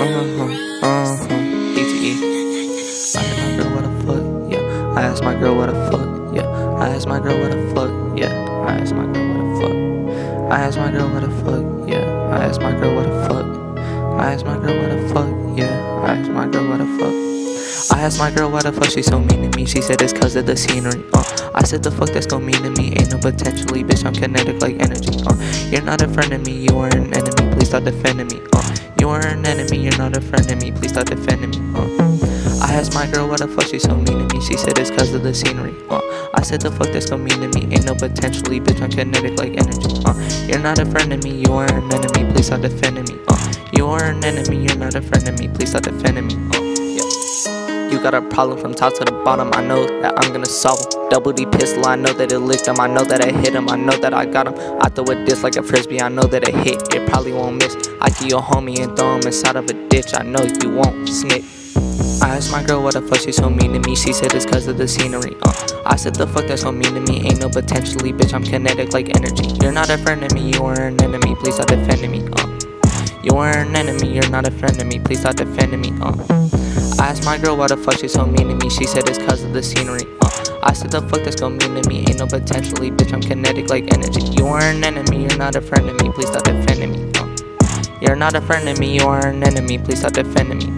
uh-huh, uh-huh, D-T-E. I asked my girl what the fuck, yeah. I asked my girl what the fuck, yeah. I asked my girl what the fuck, yeah. I asked my girl what the fuck. I asked my girl what the fuck, yeah. I asked my girl what the fuck. I asked my girl what the fuck, yeah. I asked my girl what the fuck. I asked my girl why the fuck she's so mean to me. She said it's cause of the scenery. Uh, I said the fuck that's gon' mean to me. Ain't no potentially, bitch. I'm kinetic like energy. Uh, you're not a friend of me, you are an enemy. Please stop defending me. Uh, you are an enemy. You're not a friend of me. Please stop defending me. Uh. I asked my girl why the fuck she so mean to me. She said it's cause of the scenery. Uh, I said the fuck that's gon' mean to me. Ain't no potentially, bitch. I'm kinetic like energy. Uh, you're not a friend of me. You are an enemy. Please stop defending me. Uh, you are an enemy. You're not a friend of me. Please stop defending me. You got a problem from top to the bottom. I know that I'm gonna solve them. Double D pistol. I know that it licked him. I know that I hit him. I know that I got him. I throw a disc like a frisbee. I know that it hit. It probably won't miss. I kill your homie and throw him inside of a ditch. I know you won't snitch. I asked my girl what the fuck she so mean to me. She said it's cause of the scenery. Uh, I said the fuck that's so mean to me. Ain't no potentially, bitch. I'm kinetic like energy. You're not a friend of me. You are an enemy. Please stop defending me. Uh, you are an enemy. You're not a friend of me. Please stop defending me. Uh, I asked my girl why the fuck she's so mean to me. She said it's cause of the scenery. Uh, I said the fuck that's gon' mean to me. Ain't no potentially, bitch. I'm kinetic like energy. You are an enemy. You're not a friend of me. Please stop defending me. Uh, you're not a friend of me. You are an enemy. Please stop defending me.